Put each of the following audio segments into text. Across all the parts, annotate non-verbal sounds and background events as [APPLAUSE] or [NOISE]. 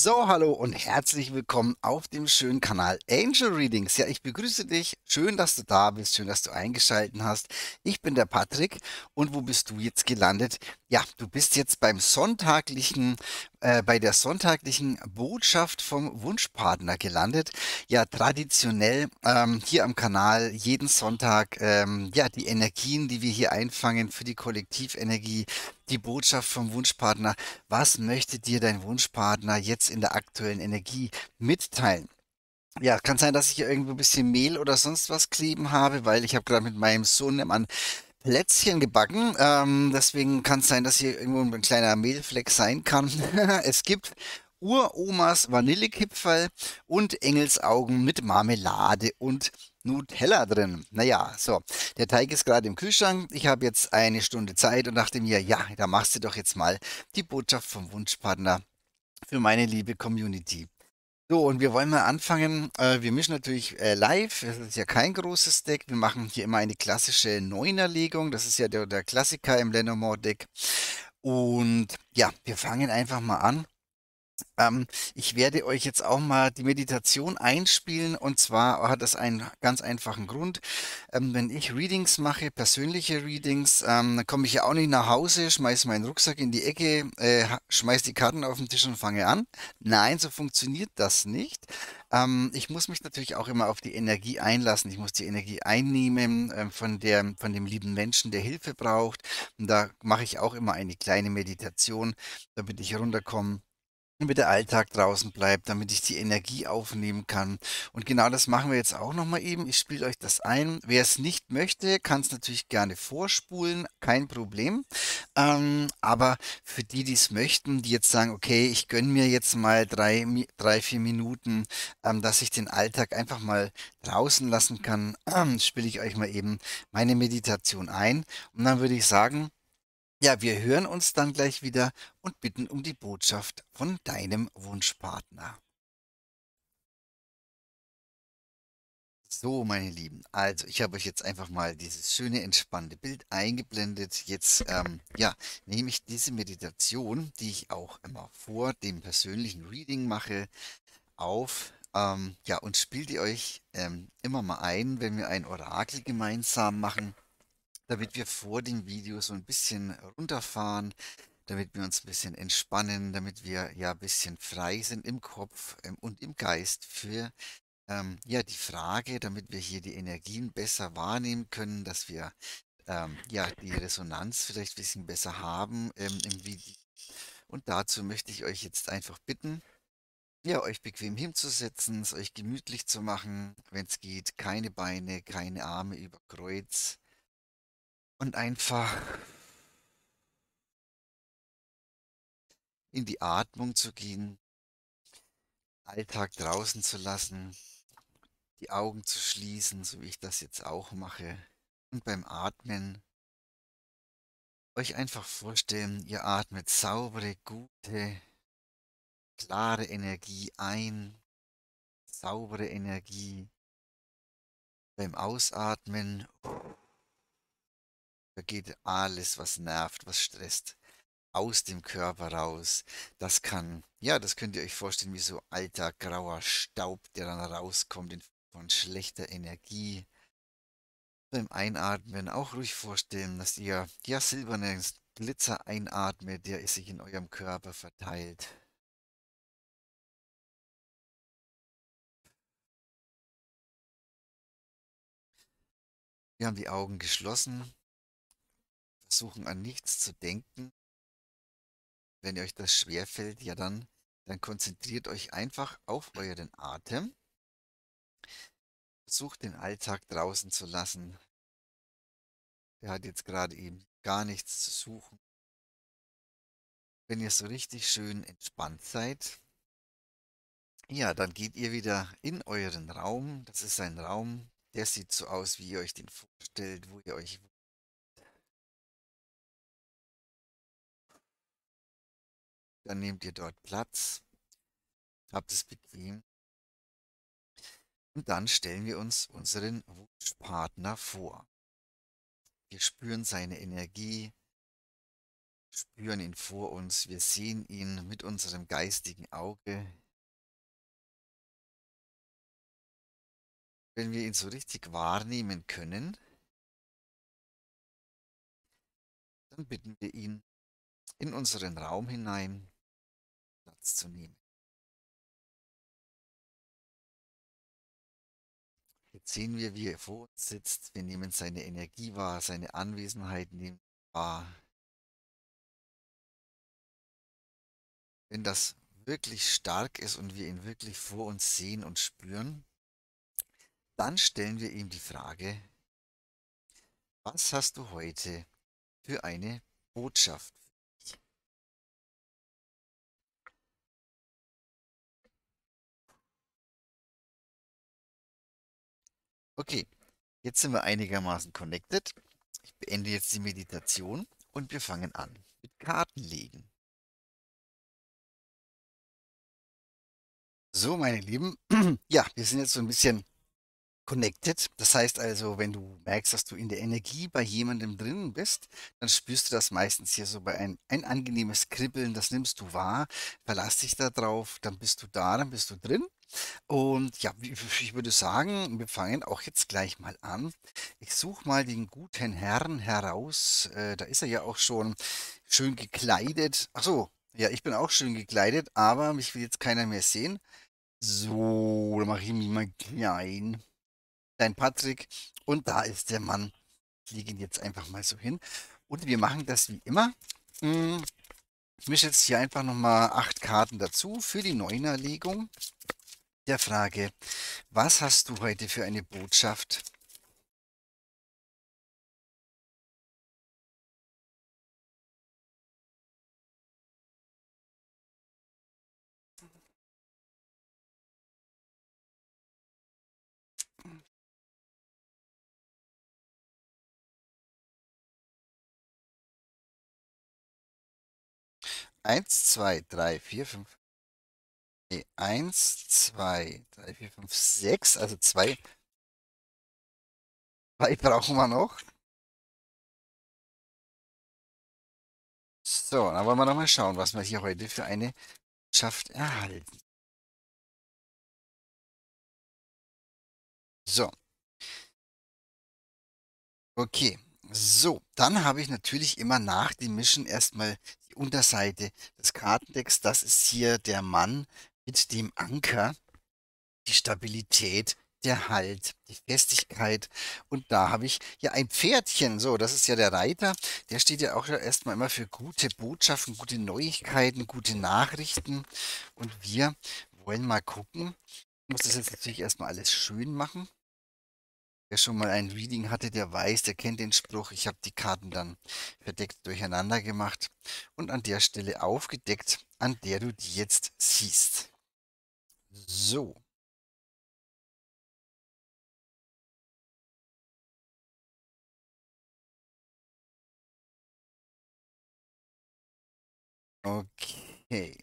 So, hallo und herzlich willkommen auf dem schönen Kanal Angel Readings. Ja, ich begrüße dich. Schön, dass du da bist. Schön, dass du eingeschaltet hast. Ich bin der Patrick. Und wo bist du jetzt gelandet? Ja, du bist jetzt beim sonntaglichen, äh, bei der sonntaglichen Botschaft vom Wunschpartner gelandet. Ja, traditionell ähm, hier am Kanal jeden Sonntag, ähm, ja, die Energien, die wir hier einfangen für die Kollektivenergie, die Botschaft vom Wunschpartner. Was möchte dir dein Wunschpartner jetzt in der aktuellen Energie mitteilen? Ja, kann sein, dass ich hier irgendwo ein bisschen Mehl oder sonst was kleben habe, weil ich habe gerade mit meinem Sohn an Plätzchen gebacken. Ähm, deswegen kann es sein, dass hier irgendwo ein kleiner Mehlfleck sein kann. [LAUGHS] es gibt Uromas Vanillekipferl und Engelsaugen mit Marmelade und Nutella drin. Naja, so, der Teig ist gerade im Kühlschrank. Ich habe jetzt eine Stunde Zeit und dachte mir, ja, da machst du doch jetzt mal die Botschaft vom Wunschpartner für meine liebe Community. So, und wir wollen mal anfangen. Äh, wir mischen natürlich äh, live. Das ist ja kein großes Deck. Wir machen hier immer eine klassische Neunerlegung. Das ist ja der, der Klassiker im Lenormand-Deck. Und ja, wir fangen einfach mal an. Ähm, ich werde euch jetzt auch mal die Meditation einspielen und zwar hat das einen ganz einfachen Grund. Ähm, wenn ich Readings mache, persönliche Readings, ähm, dann komme ich ja auch nicht nach Hause, schmeiße meinen Rucksack in die Ecke, äh, schmeiße die Karten auf den Tisch und fange an. Nein, so funktioniert das nicht. Ähm, ich muss mich natürlich auch immer auf die Energie einlassen. Ich muss die Energie einnehmen äh, von der, von dem lieben Menschen, der Hilfe braucht. Und da mache ich auch immer eine kleine Meditation, damit ich runterkomme damit der Alltag draußen bleibt, damit ich die Energie aufnehmen kann. Und genau das machen wir jetzt auch nochmal eben. Ich spiele euch das ein. Wer es nicht möchte, kann es natürlich gerne vorspulen, kein Problem. Ähm, aber für die, die es möchten, die jetzt sagen, okay, ich gönne mir jetzt mal drei, drei vier Minuten, ähm, dass ich den Alltag einfach mal draußen lassen kann, ähm, [CLEARS THROAT] spiele ich euch mal eben meine Meditation ein. Und dann würde ich sagen, ja, wir hören uns dann gleich wieder und bitten um die Botschaft von deinem Wunschpartner. So, meine Lieben, also ich habe euch jetzt einfach mal dieses schöne, entspannte Bild eingeblendet. Jetzt, ähm, ja, nehme ich diese Meditation, die ich auch immer vor dem persönlichen Reading mache, auf, ähm, ja, und spiele die euch ähm, immer mal ein, wenn wir ein Orakel gemeinsam machen damit wir vor dem Video so ein bisschen runterfahren, damit wir uns ein bisschen entspannen, damit wir ja ein bisschen frei sind im Kopf ähm, und im Geist für ähm, ja die Frage, damit wir hier die Energien besser wahrnehmen können, dass wir ähm, ja die Resonanz vielleicht ein bisschen besser haben ähm, im Video. Und dazu möchte ich euch jetzt einfach bitten, ja, euch bequem hinzusetzen, es euch gemütlich zu machen, wenn es geht, keine Beine, keine Arme über Kreuz, und einfach in die Atmung zu gehen, Alltag draußen zu lassen, die Augen zu schließen, so wie ich das jetzt auch mache. Und beim Atmen euch einfach vorstellen, ihr atmet saubere, gute, klare Energie ein, saubere Energie. Beim Ausatmen da geht alles, was nervt, was stresst, aus dem Körper raus. Das kann, ja, das könnt ihr euch vorstellen, wie so alter grauer Staub, der dann rauskommt von schlechter Energie. Beim Einatmen auch ruhig vorstellen, dass ihr ja silbernen Glitzer einatmet, der sich in eurem Körper verteilt. Wir haben die Augen geschlossen versuchen an nichts zu denken. Wenn euch das schwerfällt, ja dann, dann konzentriert euch einfach auf euren Atem. Versucht den Alltag draußen zu lassen. Der hat jetzt gerade eben gar nichts zu suchen. Wenn ihr so richtig schön entspannt seid, ja, dann geht ihr wieder in euren Raum. Das ist ein Raum, der sieht so aus, wie ihr euch den vorstellt, wo ihr euch Dann nehmt ihr dort Platz, habt es bequem. Und dann stellen wir uns unseren Wunschpartner vor. Wir spüren seine Energie. spüren ihn vor uns, wir sehen ihn mit unserem geistigen Auge. Wenn wir ihn so richtig wahrnehmen können, dann bitten wir ihn, in unseren Raum hinein zu nehmen. Jetzt sehen wir, wie er vor uns sitzt. Wir nehmen seine Energie wahr, seine Anwesenheit nehmen wahr. Wenn das wirklich stark ist und wir ihn wirklich vor uns sehen und spüren, dann stellen wir ihm die Frage, was hast du heute für eine Botschaft Okay, jetzt sind wir einigermaßen connected. Ich beende jetzt die Meditation und wir fangen an mit Kartenlegen. So, meine Lieben, [CLEARS THROAT] ja, wir sind jetzt so ein bisschen connected. Das heißt also, wenn du merkst, dass du in der Energie bei jemandem drinnen bist, dann spürst du das meistens hier so bei ein, ein angenehmes Kribbeln, das nimmst du wahr, verlass dich da drauf, dann bist du da, dann bist du drin. Und ja, ich würde sagen, wir fangen auch jetzt gleich mal an. Ich suche mal den guten Herrn heraus. Äh, da ist er ja auch schon schön gekleidet. Ach so, ja, ich bin auch schön gekleidet, aber mich will jetzt keiner mehr sehen. So, dann mache ich mich mal klein. Dein Patrick. Und da ist der Mann. Ich lege ihn jetzt einfach mal so hin. Und wir machen das wie immer. Hm, ich mische jetzt hier einfach nochmal acht Karten dazu für die Neunerlegung der Frage, was hast du heute für eine Botschaft? Eins, zwei, drei, vier, fünf, Nee, eins, zwei, drei, vier, fünf, sechs. Also zwei. Zwei [LAUGHS] brauchen wir noch. So, dann wollen wir noch mal schauen, was wir hier heute für eine Schaft erhalten. So. Okay. So, dann habe ich natürlich immer nach dem Mischen erstmal die Unterseite des Kartendecks. Das ist hier der Mann mit dem Anker die Stabilität, der Halt, die Festigkeit. Und da habe ich ja ein Pferdchen. So, das ist ja der Reiter. Der steht ja auch erstmal immer für gute Botschaften, gute Neuigkeiten, gute Nachrichten. Und wir wollen mal gucken. Ich muss das jetzt natürlich erstmal alles schön machen. Wer schon mal ein Reading hatte, der weiß, der kennt den Spruch. Ich habe die Karten dann verdeckt durcheinander gemacht und an der Stelle aufgedeckt, an der du die jetzt siehst. So. Okay.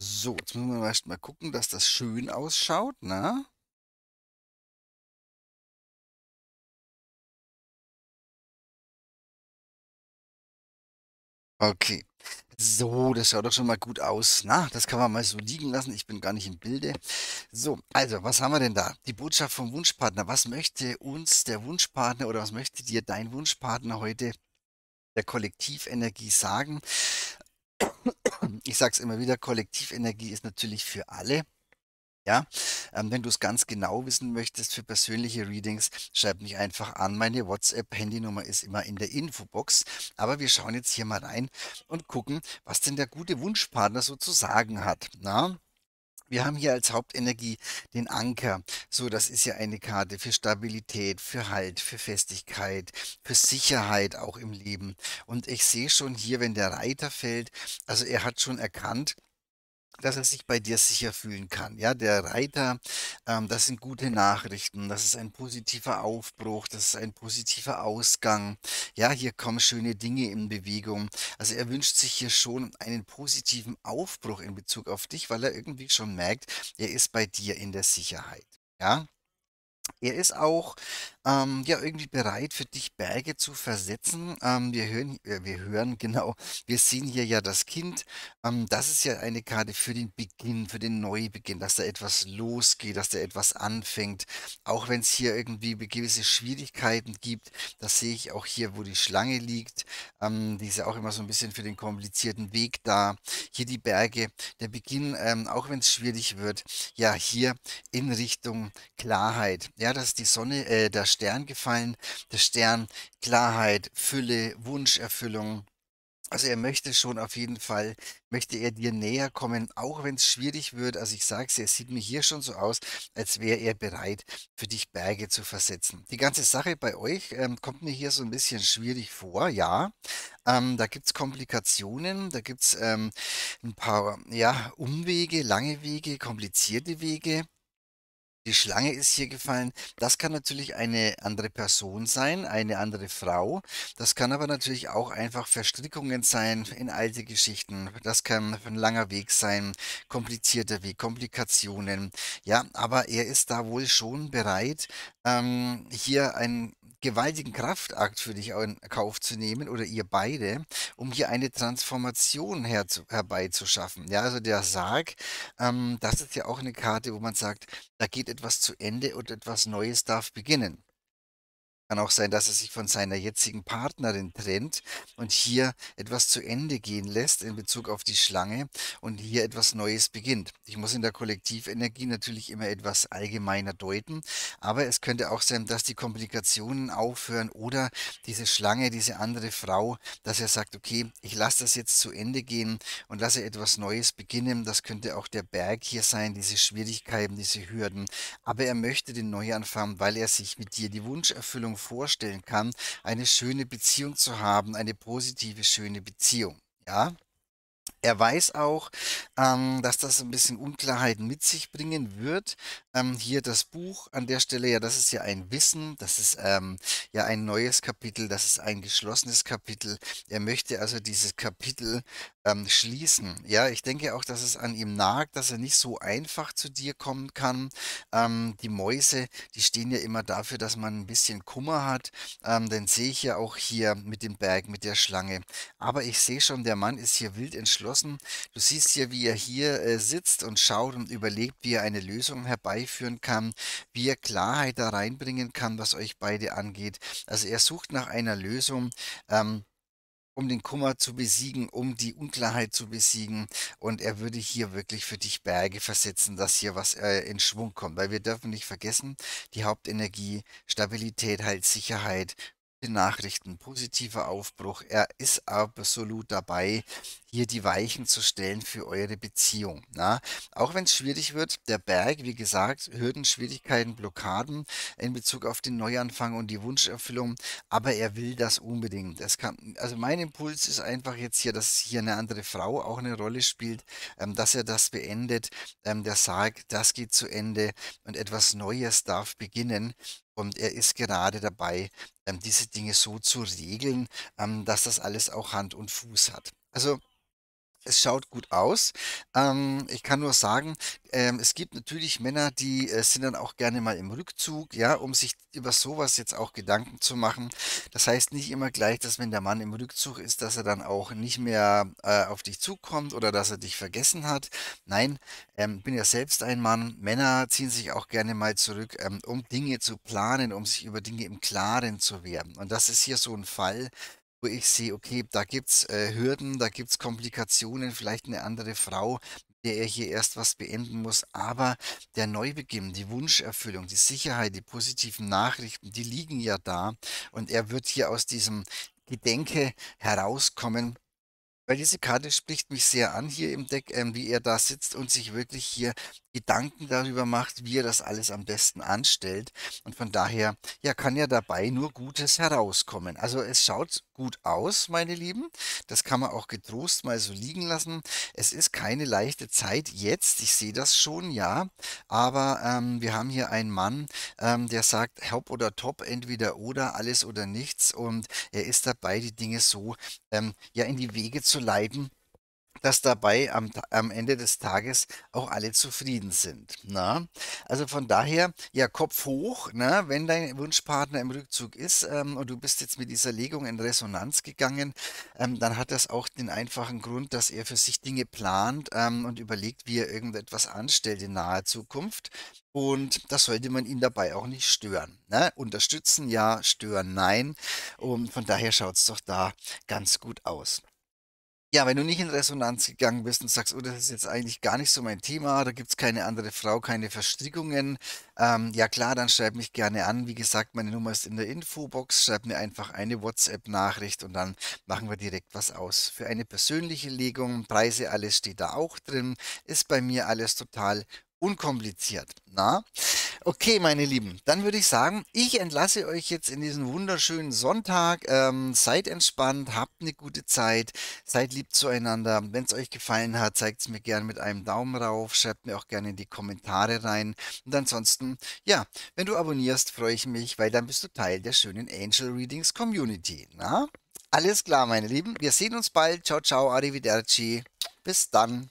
So, jetzt müssen wir erst mal gucken, dass das schön ausschaut, ne? Okay. So, das schaut doch schon mal gut aus. Na, das kann man mal so liegen lassen. Ich bin gar nicht im Bilde. So, also, was haben wir denn da? Die Botschaft vom Wunschpartner. Was möchte uns der Wunschpartner oder was möchte dir dein Wunschpartner heute der Kollektivenergie sagen? Ich sage es immer wieder, Kollektivenergie ist natürlich für alle. Ja, ähm, wenn du es ganz genau wissen möchtest für persönliche Readings, schreib mich einfach an. Meine WhatsApp-Handynummer ist immer in der Infobox. Aber wir schauen jetzt hier mal rein und gucken, was denn der gute Wunschpartner so zu sagen hat. Na? Wir haben hier als Hauptenergie den Anker. So, das ist ja eine Karte für Stabilität, für Halt, für Festigkeit, für Sicherheit auch im Leben. Und ich sehe schon hier, wenn der Reiter fällt, also er hat schon erkannt, dass er sich bei dir sicher fühlen kann. Ja, der Reiter, ähm, das sind gute Nachrichten, das ist ein positiver Aufbruch, das ist ein positiver Ausgang. Ja, hier kommen schöne Dinge in Bewegung. Also er wünscht sich hier schon einen positiven Aufbruch in Bezug auf dich, weil er irgendwie schon merkt, er ist bei dir in der Sicherheit. Ja, er ist auch ähm, ja, irgendwie bereit für dich Berge zu versetzen. Ähm, wir hören, äh, wir hören, [LAUGHS] genau, wir sehen hier ja das Kind. Ähm, das ist ja eine Karte für den Beginn, für den Neubeginn, dass da etwas losgeht, dass da etwas anfängt. Auch wenn es hier irgendwie gewisse Schwierigkeiten gibt, das sehe ich auch hier, wo die Schlange liegt. Ähm, die ist ja auch immer so ein bisschen für den komplizierten Weg da. Hier die Berge, der Beginn, ähm, auch wenn es schwierig wird, ja, hier in Richtung Klarheit. Ja, dass die Sonne, äh, der Stern gefallen, der Stern Klarheit, Fülle, Wunscherfüllung. Also er möchte schon auf jeden Fall, möchte er dir näher kommen, auch wenn es schwierig wird. Also ich sage es, er sieht mir hier schon so aus, als wäre er bereit, für dich Berge zu versetzen. Die ganze Sache bei euch ähm, kommt mir hier so ein bisschen schwierig vor, ja. Ähm, da gibt es Komplikationen, da gibt es ähm, ein paar ja, Umwege, lange Wege, komplizierte Wege. Die Schlange ist hier gefallen. Das kann natürlich eine andere Person sein, eine andere Frau. Das kann aber natürlich auch einfach Verstrickungen sein in alte Geschichten. Das kann ein langer Weg sein, komplizierter Weg, Komplikationen. Ja, aber er ist da wohl schon bereit, ähm, hier ein gewaltigen Kraftakt für dich in Kauf zu nehmen oder ihr beide, um hier eine Transformation herzu, herbeizuschaffen. Ja, also der Sarg, ähm, das ist ja auch eine Karte, wo man sagt, da geht etwas zu Ende und etwas Neues darf beginnen. Kann auch sein, dass er sich von seiner jetzigen Partnerin trennt und hier etwas zu Ende gehen lässt in Bezug auf die Schlange und hier etwas Neues beginnt. Ich muss in der Kollektivenergie natürlich immer etwas allgemeiner deuten, aber es könnte auch sein, dass die Komplikationen aufhören oder diese Schlange, diese andere Frau, dass er sagt, okay, ich lasse das jetzt zu Ende gehen und lasse etwas Neues beginnen. Das könnte auch der Berg hier sein, diese Schwierigkeiten, diese Hürden. Aber er möchte den Neuanfang, weil er sich mit dir die Wunscherfüllung vorstellen kann, eine schöne Beziehung zu haben, eine positive, schöne Beziehung. Ja, er weiß auch, ähm, dass das ein bisschen Unklarheiten mit sich bringen wird. Ähm, hier das Buch an der Stelle, ja, das ist ja ein Wissen, das ist ähm, ja ein neues Kapitel, das ist ein geschlossenes Kapitel. Er möchte also dieses Kapitel ähm, schließen. Ja, ich denke auch, dass es an ihm nagt, dass er nicht so einfach zu dir kommen kann. Ähm, die Mäuse, die stehen ja immer dafür, dass man ein bisschen Kummer hat. Ähm, den sehe ich ja auch hier mit dem Berg, mit der Schlange. Aber ich sehe schon, der Mann ist hier wild entschlossen. Du siehst hier, wie er hier äh, sitzt und schaut und überlegt, wie er eine Lösung herbeiführen kann, wie er Klarheit da reinbringen kann, was euch beide angeht. Also er sucht nach einer Lösung. Ähm, um den Kummer zu besiegen, um die Unklarheit zu besiegen. Und er würde hier wirklich für dich Berge versetzen, dass hier was äh, in Schwung kommt. Weil wir dürfen nicht vergessen, die Hauptenergie, Stabilität, halt Sicherheit, Nachrichten, positiver Aufbruch. Er ist absolut dabei, hier die Weichen zu stellen für eure Beziehung. Na? Auch wenn es schwierig wird, der Berg, wie gesagt, Hürden, Schwierigkeiten, Blockaden in Bezug auf den Neuanfang und die Wunscherfüllung, aber er will das unbedingt. Es kann, also mein Impuls ist einfach jetzt hier, dass hier eine andere Frau auch eine Rolle spielt, ähm, dass er das beendet, ähm, der Sarg, das geht zu Ende und etwas Neues darf beginnen. Und er ist gerade dabei, ähm, diese Dinge so zu regeln, ähm, dass das alles auch Hand und Fuß hat. Also es schaut gut aus. Ähm, ich kann nur sagen, ähm, es gibt natürlich Männer, die äh, sind dann auch gerne mal im Rückzug, ja, um sich über sowas jetzt auch Gedanken zu machen. Das heißt nicht immer gleich, dass wenn der Mann im Rückzug ist, dass er dann auch nicht mehr äh, auf dich zukommt oder dass er dich vergessen hat. Nein, ähm, bin ja selbst ein Mann. Männer ziehen sich auch gerne mal zurück, ähm, um Dinge zu planen, um sich über Dinge im Klaren zu werden. Und das ist hier so ein Fall wo ich sehe, okay, da gibt es äh, Hürden, da gibt es Komplikationen, vielleicht eine andere Frau, der er hier erst was beenden muss. Aber der Neubeginn, die Wunscherfüllung, die Sicherheit, die positiven Nachrichten, die liegen ja da. Und er wird hier aus diesem Gedenke herauskommen weil diese Karte spricht mich sehr an hier im Deck, ähm, wie er da sitzt und sich wirklich hier Gedanken darüber macht, wie er das alles am besten anstellt. Und von daher, ja, kann ja dabei nur Gutes herauskommen. Also es schaut gut aus, meine Lieben. Das kann man auch getrost mal so liegen lassen. Es ist keine leichte Zeit jetzt, ich sehe das schon, ja. Aber ähm, wir haben hier einen Mann, ähm, der sagt, Haupt oder Top, entweder oder, alles oder nichts. Und er ist dabei, die Dinge so ähm, ja in die Wege zu leiten, dass dabei am, am Ende des Tages auch alle zufrieden sind. Na? Also von daher, ja, Kopf hoch, ne? wenn dein Wunschpartner im Rückzug ist ähm, und du bist jetzt mit dieser Legung in Resonanz gegangen, ähm, dann hat das auch den einfachen Grund, dass er für sich Dinge plant ähm, und überlegt, wie er irgendetwas anstellt in naher Zukunft. Und das sollte man ihn dabei auch nicht stören. Ne? Unterstützen ja, stören nein. Und von daher schaut es doch da ganz gut aus. Ja, wenn du nicht in Resonanz gegangen bist und sagst: „Oh, das ist jetzt eigentlich gar nicht so mein Thema, da gibt's keine andere Frau, keine Verstrickungen“, ähm, ja klar, dann schreib mich gerne an. Wie gesagt, meine Nummer ist in der Infobox. Schreib mir einfach eine WhatsApp-Nachricht und dann machen wir direkt was aus. Für eine persönliche Legung, Preise, alles steht da auch drin. Ist bei mir alles total unkompliziert. Na? Okay, meine Lieben, dann würde ich sagen, ich entlasse euch jetzt in diesen wunderschönen Sonntag. Ähm, seid entspannt, habt eine gute Zeit, seid lieb zueinander. Wenn es euch gefallen hat, zeigt es mir gerne mit einem Daumen rauf, schreibt mir auch gerne in die Kommentare rein. Und ansonsten, ja, wenn du abonnierst, freue ich mich, weil dann bist du Teil der schönen Angel Readings Community. Na? Alles klar, meine Lieben. Wir sehen uns bald. Ciao, ciao, arrivederci. Bis dann.